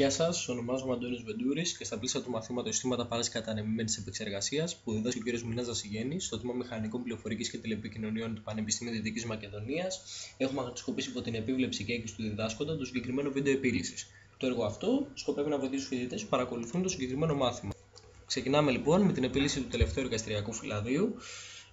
Γεια σας, ονομάζομαι Αντώνη Βεντούρης και στα πλαίσια του μαθήματος Συστήματα Πάλη Κατανεμημένη Επεξεργασίας που διδάσκει ο κ. Μινά Ζασιγέννη στο Τμήμα Μηχανικών Πληροφορικής και Τηλεπικοινωνιών του Πανεπιστημίου Δυτικής Μακεδονίας, έχουμε σκοπίσει υπό την επίβλεψη και έγκριση του διδάσκοντα το συγκεκριμένο βίντεο επίλυσης. Το έργο αυτό σκοπεύει να βοηθήσει τους φοιτητές που παρακολουθούν το συγκεκριμένο μάθημα. Ξεκινάμε λοιπόν με την επίλυση του τελευταίου εργαστηριακού φυλαδίου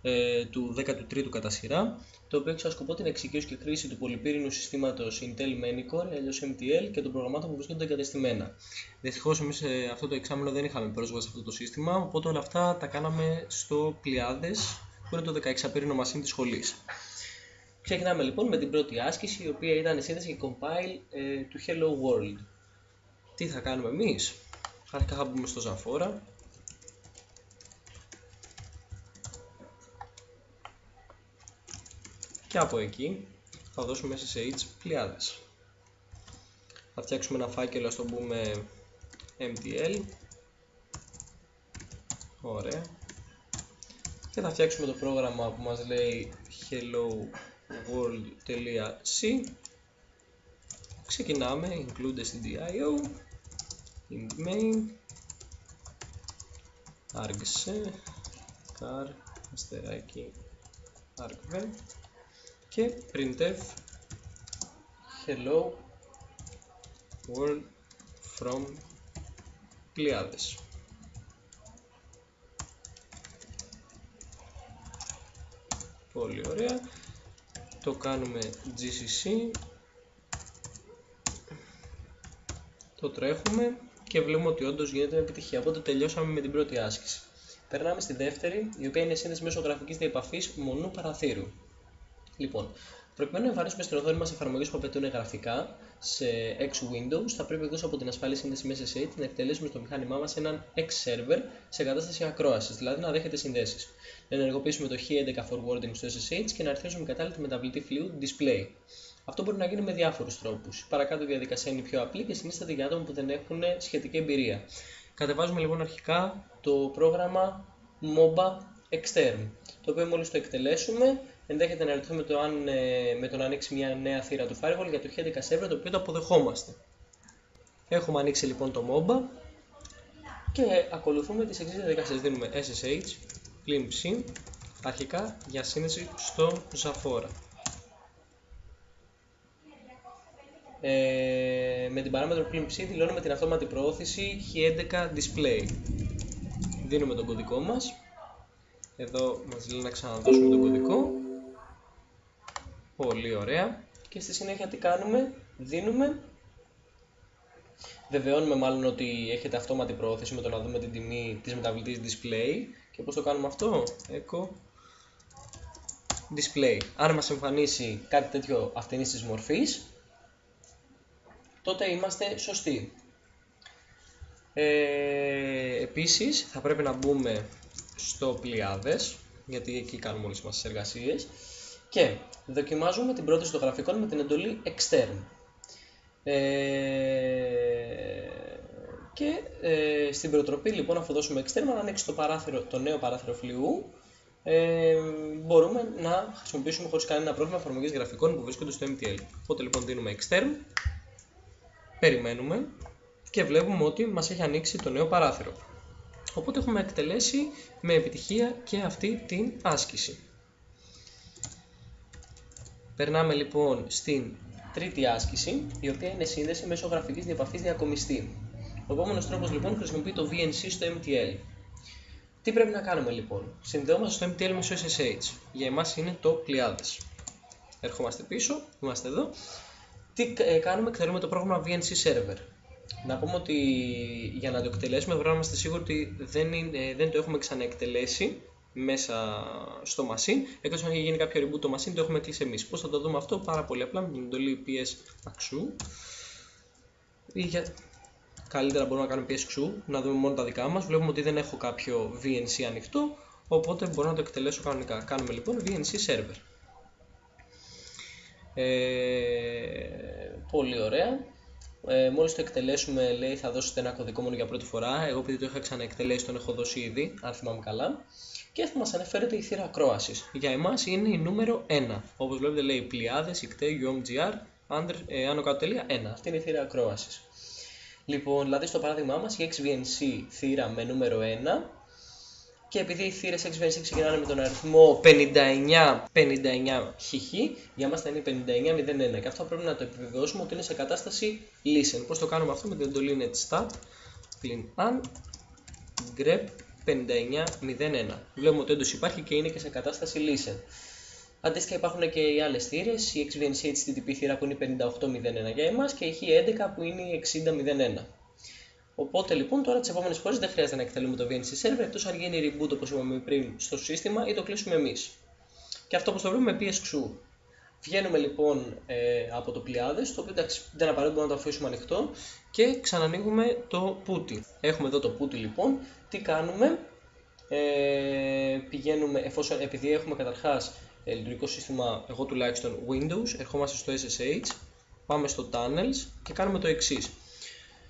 ε, του 13ου κατά σειρά, το οποίο έχει σαν σκοπό την εξοικείωση και χρήση του πολυπύρινου συστήματος Intel Manicore, αλλιώ MTL, και των προγραμμάτων που βρίσκονται εγκατεστημένα. Δυστυχώς, εμείς σε αυτό το εξάμεινο δεν είχαμε πρόσβαση σε αυτό το σύστημα, οπότε όλα αυτά τα κάναμε στο Pleiades, που είναι το 16 μασίν της σχολής. Ξεκινάμε λοιπόν με την πρώτη άσκηση, η οποία ήταν η σύνδεση και compile ε, του Hello World. Τι θα κάνουμε εμείς, αρχικά θα μπούμε στο Zafora, και από εκεί θα δώσουμε SSH πλειάδες. Θα φτιάξουμε ένα φάκελο, ας το πούμε MTL. Ωραία. Και θα φτιάξουμε το πρόγραμμα που μας λέει hello world.c Ξεκινάμε, include stdio in main argse car αστεράκι argv και printf hello world from πλειάδες. Πολύ ωραία. Το κάνουμε gcc. Το τρέχουμε και βλέπουμε ότι όντως γίνεται επιτυχία. Οπότε τελειώσαμε με την πρώτη άσκηση. Περνάμε στη δεύτερη, η οποία είναι σύνδεση μέσω γραφικής διαπαφής μονού παραθύρου. Λοιπόν, προκειμένου να εμφανίσουμε στην οθόνη μας εφαρμογές που απαιτούν γραφικά σε X Windows, θα πρέπει εκτό από την ασφαλή σύνδεση με SSH να εκτελέσουμε στο μηχάνημά μας έναν X server σε κατάσταση ακρόασης, δηλαδή να δέχεται συνδέσεις. Να ενεργοποιήσουμε το H11 forwarding στο SSH και να αριθμίσουμε κατάλληλα τη μεταβλητή φλοιού display. Αυτό μπορεί να γίνει με διάφορους τρόπους. Παρακάτω η διαδικασία είναι πιο απλή και συνίσταται για άτομα που δεν έχουν σχετική εμπειρία. Κατεβάζουμε λοιπόν αρχικά το πρόγραμμα MOBA Extern, το οποίο μόλις το εκτελέσουμε ενδέχεται να ρωτηθούμε το αν, ε, με το να ανοίξει μια νέα θύρα του firewall για το H11 server το οποίο το αποδεχόμαστε. Έχουμε ανοίξει λοιπόν το MOBA και ακολουθούμε τις εξής διαδικασίες. Δίνουμε SSH, πλην ψ, αρχικά για σύνδεση στο Zafora. Ε, με την παράμετρο πλην ψ δηλώνουμε την αυτόματη προώθηση H11 display. Δίνουμε τον κωδικό μας. Εδώ μας λέει να ξαναδώσουμε τον κωδικό Πολύ ωραία. Και στη συνέχεια τι κάνουμε, δίνουμε, βεβαιώνουμε μάλλον ότι έχετε αυτόματη πρόθεση με το να δούμε την τιμή της μεταβλητής display και πώς το κάνουμε αυτό, echo display. Αν μας εμφανίσει κάτι τέτοιο αυτής της μορφής, τότε είμαστε σωστοί. Ε, επίσης θα πρέπει να μπούμε στο πλειάδες, γιατί εκεί κάνουμε όλες μας τις εργασίες και δοκιμάζουμε την πρόταση των γραφικών με την εντολή extern. Ε, και ε, στην προτροπή λοιπόν αφού δώσουμε extern να ανοίξει το, παράθυρο, το νέο παράθυρο φλοιού ε, μπορούμε να χρησιμοποιήσουμε χωρίς κανένα πρόβλημα εφαρμογές γραφικών που βρίσκονται στο MTL. Οπότε λοιπόν δίνουμε extern, περιμένουμε και βλέπουμε ότι μας έχει ανοίξει το νέο παράθυρο. Οπότε έχουμε εκτελέσει με επιτυχία και αυτή την άσκηση. Περνάμε λοιπόν στην τρίτη άσκηση, η οποία είναι σύνδεση μέσω γραφικής διαπαφής διακομιστή. Ο επόμενος τρόπος λοιπόν χρησιμοποιεί το VNC στο MTL. Τι πρέπει να κάνουμε λοιπόν, συνδεόμαστε στο MTL μέσω SSH. Για εμάς είναι το πλειάδες. Ερχόμαστε πίσω, είμαστε εδώ. Τι ε, κάνουμε, εκτελούμε το πρόγραμμα VNC Server. Να πούμε ότι για να το εκτελέσουμε πρέπει να είμαστε σίγουροι ότι δεν, είναι, δεν το έχουμε ξαναεκτελέσει μέσα στο machine. Εκτός αν έχει γίνει κάποιο reboot το machine, το έχουμε κλείσει εμείς. Πώς θα το δούμε αυτό, πάρα πολύ απλά με την εντολή PS αξού. Ή για... Καλύτερα μπορούμε να κάνουμε PS αξού, να δούμε μόνο τα δικά μας. Βλέπουμε ότι δεν έχω κάποιο VNC ανοιχτό, οπότε μπορώ να το εκτελέσω κανονικά. Κάνουμε λοιπόν VNC server. Ε, πολύ ωραία. Ε, μόλις το εκτελέσουμε λέει θα δώσετε ένα κωδικό μόνο για πρώτη φορά εγώ επειδή το είχα ξαναεκτελέσει τον έχω δώσει ήδη αν θυμάμαι καλά και θα μας αναφέρεται η θύρα ακρόασης. Για εμάς είναι η νούμερο 1. Όπως βλέπετε λέει πλειάδες, ικτέ, UMGR, άνω κάτω τελεία 1. Αυτή είναι η θύρα ακρόασης. Λοιπόν, δηλαδή στο παράδειγμά μας η XVNC θύρα με νούμερο 1 και επειδή οι θύρες XVNC ξεκινάνε με τον αριθμό 59, 59 χ, για μας θα είναι 5901 και αυτό πρέπει να το επιβεβαιώσουμε ότι είναι σε κατάσταση listen. Πώς το κάνουμε αυτό με την εντολή netstat clean an grep 5901. Βλέπουμε ότι όντως υπάρχει και είναι και σε κατάσταση listen. Αντίστοιχα υπάρχουν και οι άλλες θύρες, η XVNC HTTP θύρα που είναι 5801 για εμάς και η H11 που είναι η 6001. Οπότε λοιπόν τώρα τις επόμενες φορές δεν χρειάζεται να εκτελούμε το VNC server εκτός αν γίνει reboot όπως είπαμε πριν στο σύστημα ή το κλείσουμε εμείς. Και αυτό όπως το βλέπουμε με PSXU. Βγαίνουμε λοιπόν ε, από το πλειάδες, το οποίο εντάξει, δεν απαραίτητο να το αφήσουμε ανοιχτό και ξανανοίγουμε το putty. Έχουμε εδώ το putty λοιπόν. Τι κάνουμε, ε, πηγαίνουμε, εφόσον, επειδή έχουμε καταρχάς ε, λειτουργικό σύστημα, εγώ τουλάχιστον Windows, ερχόμαστε στο SSH, πάμε στο Tunnels και κάνουμε το εξής.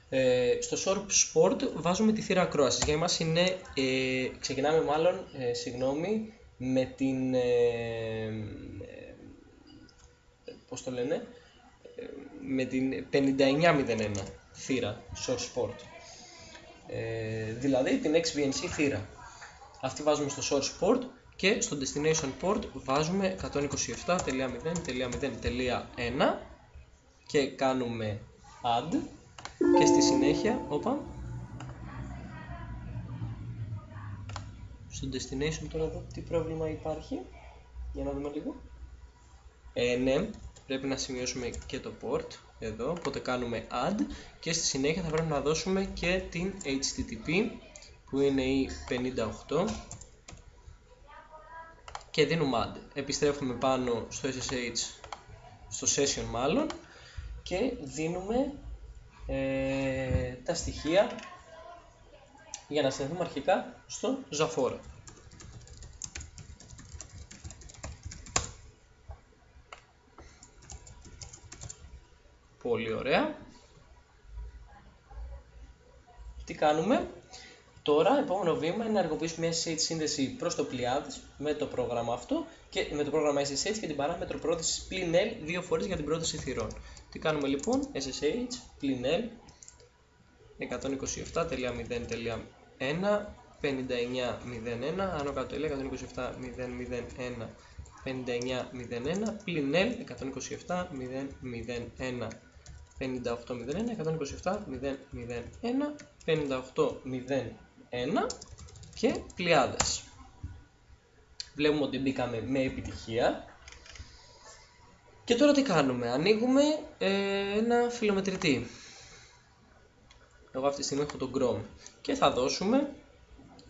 Ε, στο Short Sport βάζουμε τη θύρα ακρόασης. Για εμάς είναι, ε, ξεκινάμε μάλλον, ε, συγγνώμη, με την, ε, ε πώς το λένε, ε, με την 5901 θύρα Short Sport. Ε, δηλαδή την XVNC θύρα. Αυτή βάζουμε στο Short Sport και στο Destination Port βάζουμε 127.0.0.1 και κάνουμε add και στη συνέχεια, όπα, στο destination τώρα εδώ τι πρόβλημα υπάρχει, για να δούμε λίγο. Ε, ναι, πρέπει να σημειώσουμε και το port εδώ, οπότε κάνουμε add και στη συνέχεια θα πρέπει να δώσουμε και την HTTP που είναι η 58 και δίνουμε add. Επιστρέφουμε πάνω στο SSH, στο session μάλλον και δίνουμε ε, τα στοιχεία για να συνδεθούμε αρχικά στο Zafor. Πολύ ωραία. Τι κάνουμε; Τώρα, επόμενο βήμα είναι να ενεργοποιήσουμε μια SSH σύνδεση προς το Pleiades με το πρόγραμμα αυτό και με το πρόγραμμα SSH και την παράμετρο πρόθεσης πλην L δύο φορές για την πρόθεση θυρών. Τι κάνουμε λοιπόν, SSH πλην L 127.0.1 59.01 άνω κάτω L 127.0.01 59.01 πλην L 127.0.01 58.01, 58.01, και πλειάδες. Βλέπουμε ότι μπήκαμε με επιτυχία. Και τώρα τι κάνουμε, ανοίγουμε ε, ένα φιλομετρητή. Εγώ αυτή τη στιγμή έχω τον Chrome και θα δώσουμε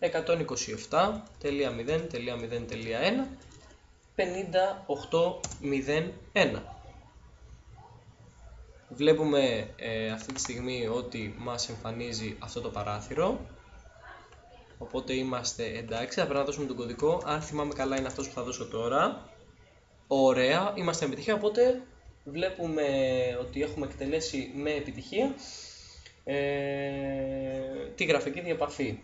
127.0.0.1 58.01 Βλέπουμε ε, αυτή τη στιγμή ότι μας εμφανίζει αυτό το παράθυρο. Οπότε είμαστε εντάξει, θα πρέπει να δώσουμε τον κωδικό. Αν θυμάμαι καλά είναι αυτός που θα δώσω τώρα. Ωραία, είμαστε επιτυχία. Οπότε βλέπουμε ότι έχουμε εκτελέσει με επιτυχία ε, τη γραφική διαπαφή.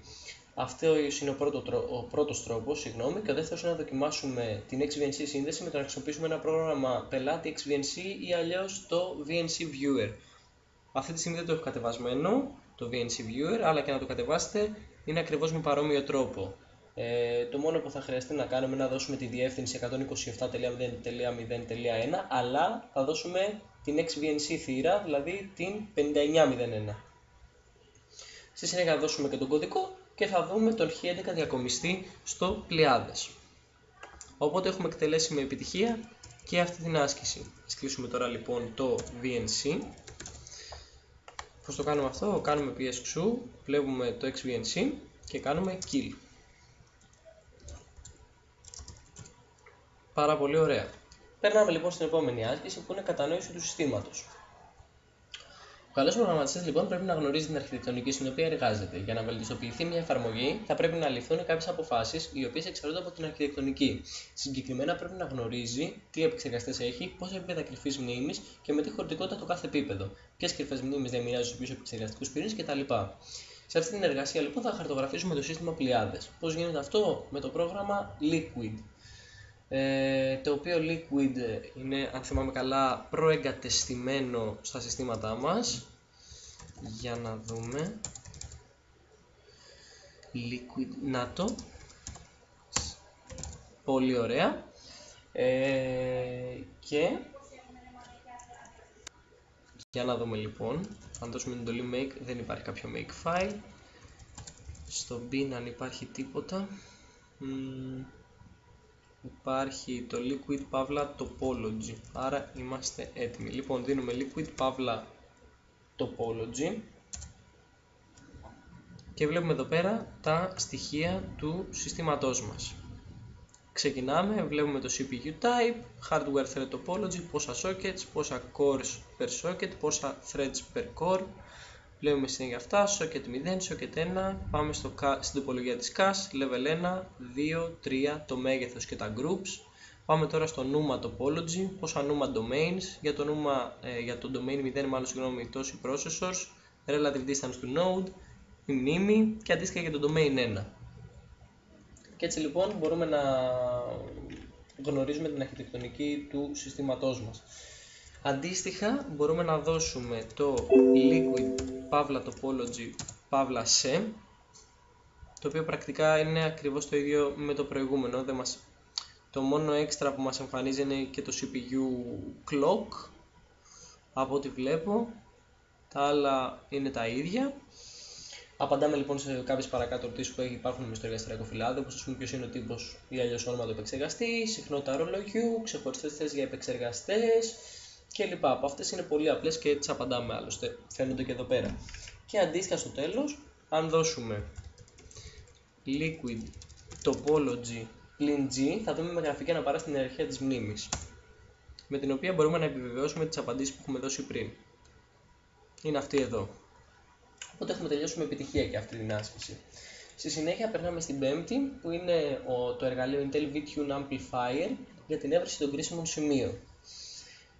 Αυτό είναι ο, πρώτο, ο πρώτος τρόπος, συγγνώμη, και ο δεύτερος είναι να δοκιμάσουμε την XVNC σύνδεση με το να χρησιμοποιήσουμε ένα πρόγραμμα πελάτη XVNC ή αλλιώς το VNC Viewer. Αυτή τη στιγμή δεν το έχω κατεβασμένο, το VNC Viewer, αλλά και να το κατεβάσετε είναι ακριβώς με παρόμοιο τρόπο. Ε, το μόνο που θα χρειαστεί να κάνουμε είναι να δώσουμε τη διεύθυνση 127.0.0.1, αλλά θα δώσουμε την XVNC θύρα, δηλαδή την 5901. Στη συνέχεια θα δώσουμε και τον κωδικό και θα δούμε τον H11 διακομιστή στο Pleiades. Οπότε έχουμε εκτελέσει με επιτυχία και αυτή την άσκηση. Ας κλείσουμε τώρα λοιπόν το VNC. Πώς το κάνουμε αυτό, κάνουμε PSXU, βλέπουμε το XVNC και κάνουμε kill. Πάρα πολύ ωραία. Περνάμε λοιπόν στην επόμενη άσκηση που είναι κατανόηση του συστήματος. Ο καλός προγραμματιστής λοιπόν πρέπει να γνωρίζει την αρχιτεκτονική στην οποία εργάζεται. Για να βελτιστοποιηθεί μια εφαρμογή, θα πρέπει να ληφθούν κάποιες αποφάσεις οι οποίες εξαρτώνται από την αρχιτεκτονική. Συγκεκριμένα πρέπει να γνωρίζει τι επεξεργαστές έχει, πόσα επίπεδα κρυφής μνήμης και με τι χωρητικότητα το κάθε επίπεδο, ποιες κρυφές μνήμε διαμοιράζει στους ποιου επεξεργαστικούς πυρήνες κτλ. Σε αυτή την εργασία λοιπόν θα χαρτογραφήσουμε το σύστημα πλειάδες. Πώς γίνεται αυτό; Με το πρόγραμμα Liquid. Ε, το οποίο Liquid είναι, αν θυμάμαι καλά, προεγκατεστημένο στα συστήματά μας. Για να δούμε. Liquid, να το. Πολύ ωραία. Ε, και για να δούμε λοιπόν, αν δώσουμε την εντολή make δεν υπάρχει κάποιο make file. Στο bin αν υπάρχει τίποτα. Υπάρχει το liquid pavla topology, άρα είμαστε έτοιμοι. Λοιπόν, δίνουμε liquid pavla topology και βλέπουμε εδώ πέρα τα στοιχεία του συστήματός μας. Ξεκινάμε, βλέπουμε το CPU type, hardware thread topology, πόσα sockets, πόσα cores per socket, πόσα threads per core. Βλέπουμε συνέχεια αυτά, socket 0, socket 1, πάμε στο, στην τοπολογία της cache, level 1, 2, 3, το μέγεθος και τα groups. Πάμε τώρα στο NUMA topology, πόσα NUMA domains, για το, NUMA, ε, για το domain 0 μάλλον συγγνώμη τόσοι processors, relative distance to node, η μνήμη και αντίστοιχα για το domain 1. Και έτσι λοιπόν μπορούμε να γνωρίζουμε την αρχιτεκτονική του συστήματός μας. Αντίστοιχα μπορούμε να δώσουμε το liquid pavla topology pavla sem το οποίο πρακτικά είναι ακριβώς το ίδιο με το προηγούμενο. Δεν μας... Το μόνο έξτρα που μας εμφανίζει είναι και το CPU clock από ό,τι βλέπω. Τα άλλα είναι τα ίδια. Απαντάμε λοιπόν σε κάποιες παρακάτω ερωτήσεις που υπάρχουν με στο εργαστηριακό φυλάδιο, όπως ας πούμε ποιος είναι ο τύπος ή αλλιώς όνομα του επεξεργαστή, συχνότητα ρολογιού, ξεχωριστές θέσεις για επεξεργαστές κλπ. Από αυτές είναι πολύ απλές και τις απαντάμε άλλωστε. Φαίνονται και εδώ πέρα. Και αντίστοιχα στο τέλος, αν δώσουμε liquid topology πλην g, θα δούμε με γραφική αναπαρά στην ιεραρχία της μνήμης. Με την οποία μπορούμε να επιβεβαιώσουμε τις απαντήσεις που έχουμε δώσει πριν. Είναι αυτή εδώ. Οπότε έχουμε τελειώσει με επιτυχία και αυτή την άσκηση. Στη συνέχεια περνάμε στην πέμπτη που είναι το εργαλείο Intel VTune Amplifier για την έβρεση των κρίσιμων σημείων.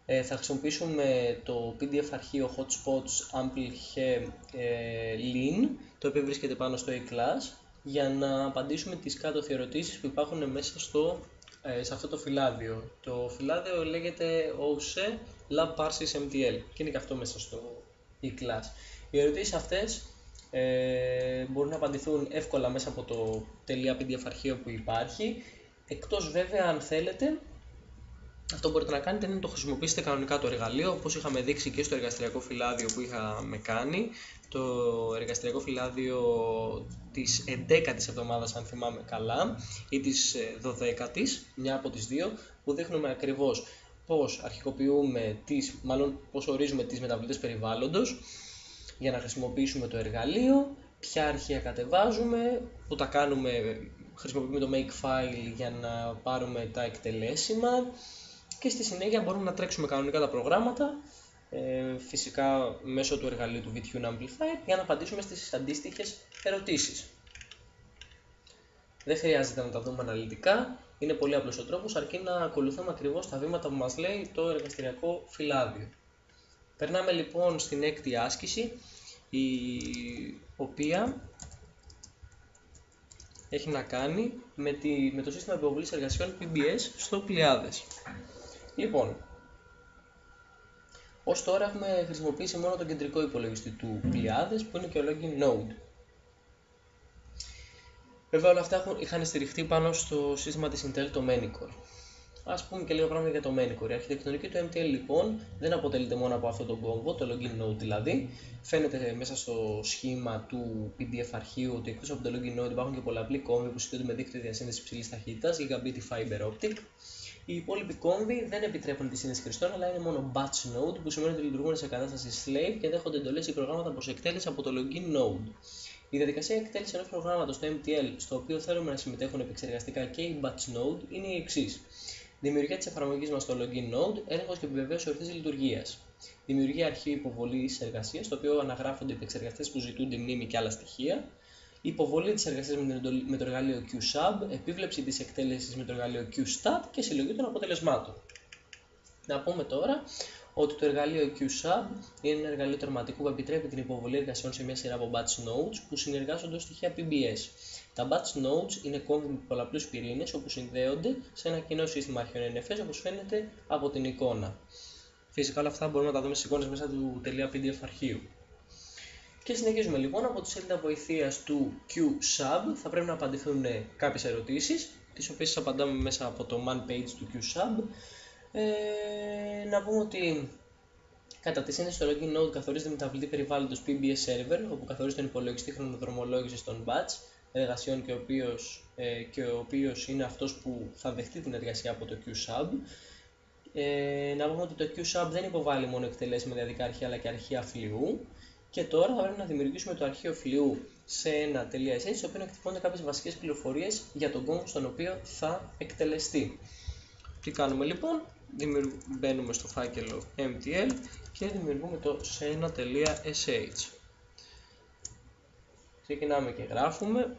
Ε, θα χρησιμοποιήσουμε το PDF αρχείο Hotspots Amplify ε, Lean, το οποίο βρίσκεται πάνω στο e-class, για να απαντήσουμε τις κάτω ερωτήσεις που υπάρχουν μέσα στο, ε, σε αυτό το φυλάδιο. Το φυλάδιο λέγεται OSE Lab Parses MTL και είναι και αυτό μέσα στο e-class. Οι ερωτήσεις αυτές ε, μπορούν να απαντηθούν εύκολα μέσα από το .pdf αρχείο που υπάρχει, εκτός βέβαια αν θέλετε αυτό που μπορείτε να κάνετε είναι να το χρησιμοποιήσετε κανονικά το εργαλείο, όπως είχαμε δείξει και στο εργαστηριακό φυλάδιο που είχαμε κάνει, το εργαστηριακό φυλάδιο της 11ης εβδομάδας αν θυμάμαι καλά, ή της 12ης, ε, μια από τις δύο, που δείχνουμε ακριβώς πώς αρχικοποιούμε, τις, μάλλον πώς ορίζουμε τις μεταβλητές περιβάλλοντος, για να χρησιμοποιήσουμε το εργαλείο, ποια αρχεία κατεβάζουμε, που τα κάνουμε, χρησιμοποιούμε το make file για να πάρουμε τα εκτελέσιμα και στη συνέχεια μπορούμε να τρέξουμε κανονικά τα προγράμματα ε, φυσικά μέσω του εργαλείου του VTune Amplifier για να απαντήσουμε στις αντίστοιχες ερωτήσεις. Δεν χρειάζεται να τα δούμε αναλυτικά, είναι πολύ απλός ο τρόπος αρκεί να ακολουθούμε ακριβώς τα βήματα που μας λέει το εργαστηριακό φυλάδιο. Περνάμε λοιπόν στην έκτη άσκηση, η οποία έχει να κάνει με, τη, με το σύστημα υποβολής εργασιών PBS στο Πλιάδες. Λοιπόν, ως τώρα έχουμε χρησιμοποιήσει μόνο τον κεντρικό υπολογιστή του Πλιάδες που είναι και ο login node. Βέβαια όλα αυτά έχουν, είχαν στηριχτεί πάνω στο σύστημα της Intel το Manicore. Α πούμε και λίγο πράγματα για το Manicore. Η αρχιτεκτονική του MTL λοιπόν δεν αποτελείται μόνο από αυτό το κόμβο, το login node δηλαδή. Φαίνεται μέσα στο σχήμα του PDF αρχείου ότι εκτός από το login node υπάρχουν και πολλαπλοί κόμβοι που συνδέονται με δίκτυο διασύνδεσης υψηλής ταχύτητας, gigabit fiber optic. Οι υπόλοιποι κόμβοι δεν επιτρέπουν τη σύνδεση χρηστών, αλλά είναι μόνο batch node, που σημαίνει ότι λειτουργούν σε κατάσταση slave και δέχονται εντολές ή προγράμματα προς εκτέλεση από το login node. Η διαδικασία εκτέλεσης ενός προγράμματος στο MTL, στο οποίο θέλουμε να συμμετέχουν επεξεργαστικά και η batch node, είναι η εξής. Δημιουργία της εφαρμογής μας στο login node, έλεγχος και επιβεβαίωση ορθής λειτουργίας. Δημιουργία αρχείου υποβολής εργασίας, στο οποίο αναγράφονται οι επεξεργαστές που ζητούνται μνήμη και άλλα στοιχεία. Υποβολή της εργασίας με το εργαλείο QSUB, επίβλεψη της εκτέλεσης με το εργαλείο QSTAT και συλλογή των αποτελεσμάτων. Να πούμε τώρα ότι το εργαλείο QSUB είναι ένα εργαλείο τερματικού που επιτρέπει την υποβολή εργασιών σε μια σειρά από batch nodes που συνεργάζονται ως στοιχεία PBS. Τα batch nodes είναι κόμβοι με πολλαπλούς πυρήνες όπου συνδέονται σε ένα κοινό σύστημα αρχείων NFS όπως φαίνεται από την εικόνα. Φυσικά όλα αυτά μπορούμε να τα δούμε στις εικόνες μέσα του .pdf αρχείου. Και συνεχίζουμε λοιπόν από τη σελίδα βοηθείας του QSub. Θα πρέπει να απαντηθούν κάποιες ερωτήσεις, τις οποίες απαντάμε μέσα από το man page του QSub. Ε, να πούμε ότι κατά τη σύνδεση το login node καθορίζεται με μεταβλητή περιβάλλοντος PBS server, όπου καθορίζει τον υπολογιστή χρονοδρομολόγησης των batch εργασιών και ο οποίος, ε, και ο οποίος είναι αυτός που θα δεχτεί την εργασία από το QSub. Ε, να πούμε ότι το QSub δεν υποβάλλει μόνο εκτελέσεις με διαδικά αρχεία αλλά και αρχεία φλοιού και τώρα θα πρέπει να δημιουργήσουμε το αρχείο φλοιού σε ένα .sh στο οποίο εκτυπώνται κάποιες βασικές πληροφορίες για τον κόμβο στον οποίο θα εκτελεστεί. Τι κάνουμε λοιπόν, μπαίνουμε στο φάκελο MTL και δημιουργούμε το sena.sh. Ξεκινάμε και γράφουμε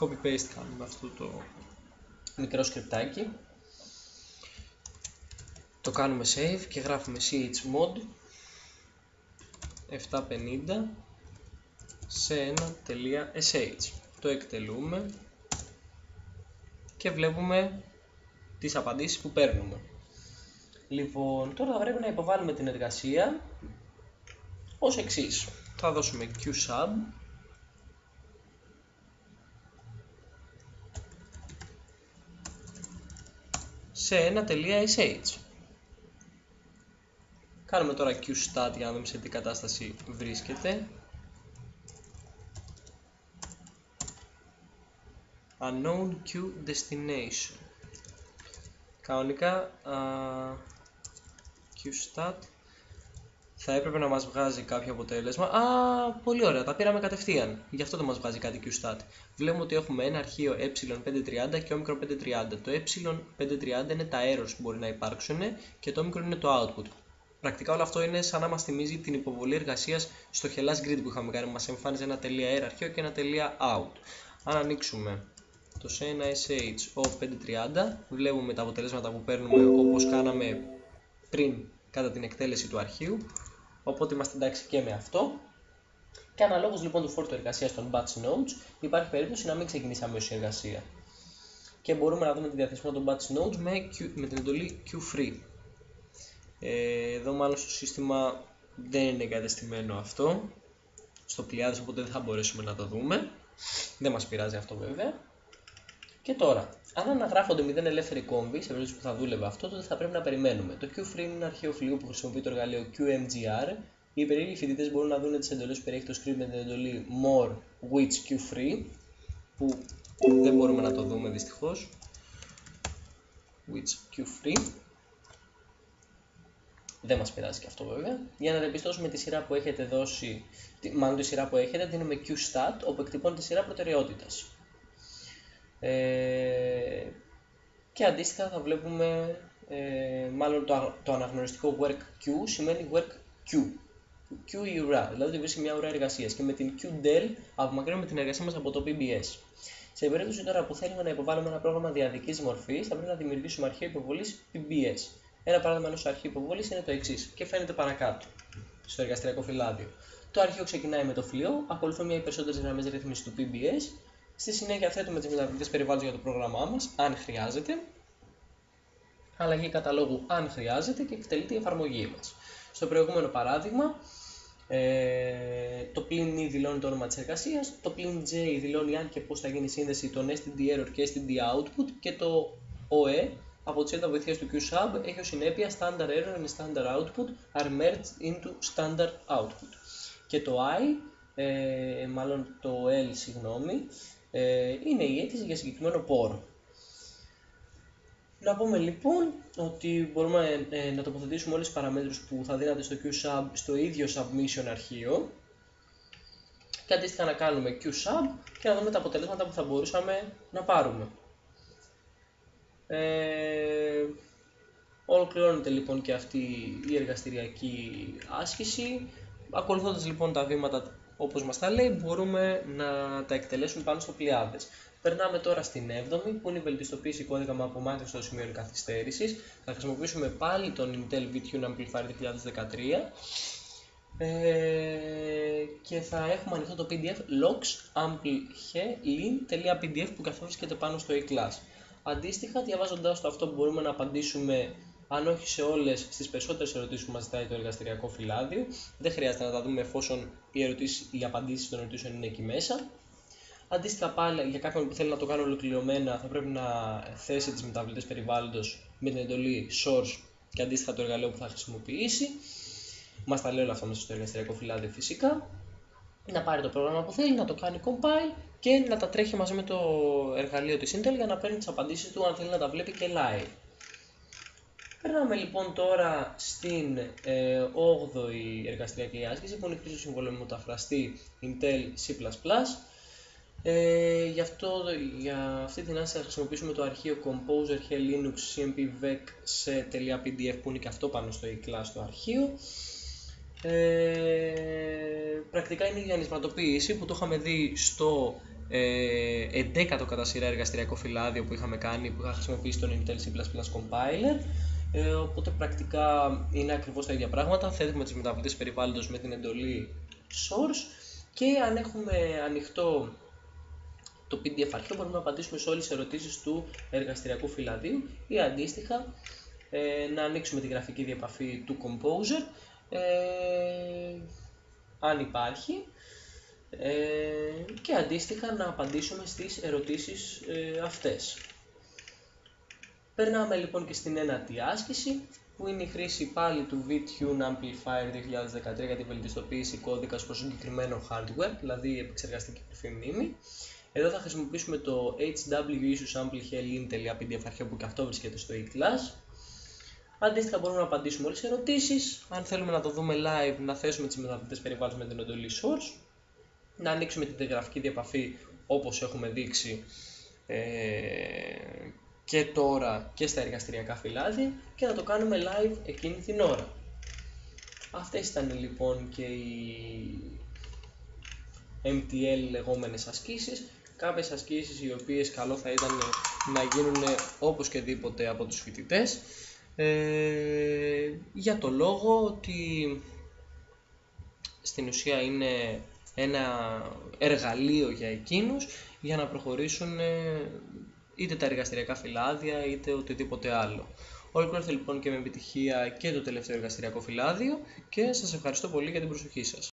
copy paste κάνουμε αυτό το μικρό σκριπτάκι. Το κάνουμε save και γράφουμε chmod 750 σε ένα .sh. Το εκτελούμε και βλέπουμε τις απαντήσεις που παίρνουμε. Λοιπόν τώρα θα πρέπει να υποβάλουμε την εργασία ως εξής. Θα δώσουμε qsub σε ένα .sh. Κάνουμε τώρα qstat για να δούμε σε τι κατάσταση βρίσκεται. Unknown Q destination. Κανονικά uh, qstat θα έπρεπε να μας βγάζει κάποιο αποτέλεσμα. Α, πολύ ωραία, τα πήραμε κατευθείαν. Γι' αυτό δεν μας βγάζει κάτι QStat. Βλέπουμε ότι έχουμε ένα αρχείο ε530 και όμικρο 530. Το ε530 είναι τα errors που μπορεί να υπάρξουν και το όμικρο είναι το output. Πρακτικά όλο αυτό είναι σαν να μας θυμίζει την υποβολή εργασίας στο Hellas Grid που είχαμε κάνει. Μας εμφάνιζε ένα .r αρχείο και ένα .out. Αν ανοίξουμε το Sena SH O530, βλέπουμε τα αποτελέσματα που παίρνουμε όπως κάναμε πριν κατά την εκτέλεση του αρχείου Οπότε είμαστε εντάξει και με αυτό. Και αναλόγως λοιπόν του φόρτου εργασίας των batch nodes, υπάρχει περίπτωση να μην ξεκινήσει αμέσω η εργασία. Και μπορούμε να δούμε τη διαθεσιμότητα των batch nodes με, Q, με την εντολή Q-free. Ε, εδώ μάλλον στο σύστημα δεν είναι εγκατεστημένο αυτό στο πλειάδες οπότε δεν θα μπορέσουμε να το δούμε δεν μας πειράζει αυτό βέβαια και τώρα, αν αναγράφονται 0 ελεύθεροι κόμβοι, σε περίπτωση που θα δούλευε αυτό, τότε θα πρέπει να περιμένουμε. Το QFree είναι ένα αρχείο φλοιού που χρησιμοποιεί το εργαλείο QMGR. Οι περίεργοι φοιτητές μπορούν να δουν τις εντολές που περιέχει το script με την εντολή more which QFree, που δεν μπορούμε να το δούμε δυστυχώς. Which QFree. Δεν μας πειράζει και αυτό βέβαια. Για να διαπιστώσουμε τη σειρά που έχετε δώσει, μάλλον τη σειρά που έχετε, δίνουμε QStat, όπου εκτυπώνει τη σειρά προτεραιότητας. Ε, και αντίστοιχα θα βλέπουμε ε, μάλλον το, το αναγνωριστικό work queue σημαίνει work queue. Q η ουρά, δηλαδή βρίσκει μια ουρά εργασίας και με την QDEL απομακρύνουμε την εργασία μας από το PBS. Σε περίπτωση τώρα που θέλουμε να υποβάλουμε ένα πρόγραμμα διαδικής μορφής, θα πρέπει να δημιουργήσουμε αρχείο υποβολής PBS. Ένα παράδειγμα ενός αρχείου υποβολής είναι το εξής και φαίνεται παρακάτω στο εργαστηριακό φυλάδιο. Το αρχείο ξεκινάει με το φλοιό, ακολουθούν μια ή περισσότερες γραμμές ρύθμιση του PBS Στη συνέχεια θέτουμε τις μεταβλητές περιβάλλοντος για το πρόγραμμά μας, αν χρειάζεται. Αλλαγή καταλόγου αν χρειάζεται και εκτελείται η εφαρμογή μας. Στο προηγούμενο παράδειγμα, ε, το πλην E δηλώνει το όνομα της εργασίας, το πλην J δηλώνει αν και πώς θα γίνει η σύνδεση των STD error και STD output και το OE από τη σέλτα βοηθείας του QSub έχει ως συνέπεια standard error and standard output are merged into standard output. Και το I, ε, μάλλον το L, συγγνώμη, ε, είναι η αίτηση για συγκεκριμένο πόρο. Να πούμε λοιπόν ότι μπορούμε ε, να τοποθετήσουμε όλες τις παραμέτρους που θα δίνατε στο QSub στο ίδιο submission αρχείο και αντίστοιχα να κάνουμε QSub και να δούμε τα αποτελέσματα που θα μπορούσαμε να πάρουμε. Ε, ολοκληρώνεται λοιπόν και αυτή η εργαστηριακή άσκηση. Ακολουθώντας λοιπόν τα βήματα όπως μας τα λέει μπορούμε να τα εκτελέσουμε πάνω στο πλειάδες. Περνάμε τώρα στην 7η που είναι η βελτιστοποίηση κώδικα με απομάκρυνση στο σημείο καθυστέρηση. Θα χρησιμοποιήσουμε πάλι τον Intel VTune Amplifier 2013 ε, και θα έχουμε ανοιχτό το PDF logs.ampli.pdf που καθόρισκεται πάνω στο e-class. Αντίστοιχα, διαβάζοντας το αυτό μπορούμε να απαντήσουμε αν όχι σε όλες, στις περισσότερες ερωτήσεις που μας ζητάει το εργαστηριακό φυλάδιο. Δεν χρειάζεται να τα δούμε εφόσον οι, ερωτήσεις, οι απαντήσεις των ερωτήσεων είναι εκεί μέσα. Αντίστοιχα, πάλι για κάποιον που θέλει να το κάνει ολοκληρωμένα, θα πρέπει να θέσει τις μεταβλητές περιβάλλοντος με την εντολή source και αντίστοιχα το εργαλείο που θα χρησιμοποιήσει. Μας τα λέει όλα αυτά μέσα στο εργαστηριακό φυλάδιο φυσικά. Να πάρει το πρόγραμμα που θέλει, να το κάνει compile και να τα τρέχει μαζί με το εργαλείο της Intel για να παίρνει τις απαντήσεις του αν θέλει να τα βλέπει και live. Περνάμε λοιπόν τώρα στην ε, 8η εργαστηριακή άσκηση που είναι η χρήση του συμβολέμου μεταφραστή Intel C++. Ε, γι' αυτό, για αυτή την άσκηση θα χρησιμοποιήσουμε το αρχείο Composer Hell Linux CMP σε .pdf που είναι και αυτό πάνω στο e-class το αρχείο. Ε, πρακτικά είναι η διανυσματοποίηση που το είχαμε δει στο ε, 11ο κατά σειρά εργαστηριακό φυλάδιο που είχαμε κάνει που είχα χρησιμοποιήσει τον Intel C++ Compiler ε, οπότε πρακτικά είναι ακριβώς τα ίδια πράγματα. Θέτουμε τις μεταβλητές περιβάλλοντος με την εντολή source και αν έχουμε ανοιχτό το PDF αρχείο μπορούμε να απαντήσουμε σε όλες τις ερωτήσεις του εργαστηριακού φυλαδίου ή αντίστοιχα ε, να ανοίξουμε τη γραφική διαπαφή του Composer ε, αν υπάρχει ε, και αντίστοιχα να απαντήσουμε στις ερωτήσεις ε, αυτές. Περνάμε λοιπόν και στην ένατη άσκηση που είναι η χρήση πάλι του VTune Amplifier 2013 για την βελτιστοποίηση κώδικας προς συγκεκριμένο hardware, δηλαδή επεξεργαστική κρυφή μνήμη. Εδώ θα χρησιμοποιήσουμε το HW Sample αρχείο που και αυτό βρίσκεται στο e-class. Αντίστοιχα μπορούμε να απαντήσουμε όλες τις ερωτήσεις. Αν θέλουμε να το δούμε live, να θέσουμε τις μεταβλητές περιβάλλοντες με την εντολή source. Να ανοίξουμε την γραφική διαπαφή όπως έχουμε δείξει ε, και τώρα και στα εργαστηριακά φυλάδια και να το κάνουμε live εκείνη την ώρα. Αυτές ήταν λοιπόν και οι MTL λεγόμενες ασκήσεις κάποιες ασκήσεις οι οποίες καλό θα ήταν να γίνουν όπως και δίποτε από τους φοιτητές ε, για το λόγο ότι στην ουσία είναι ένα εργαλείο για εκείνους για να προχωρήσουν είτε τα εργαστηριακά φυλάδια είτε οτιδήποτε άλλο. Ολοκληρώθηκε λοιπόν και με επιτυχία και το τελευταίο εργαστηριακό φυλάδιο και σας ευχαριστώ πολύ για την προσοχή σας.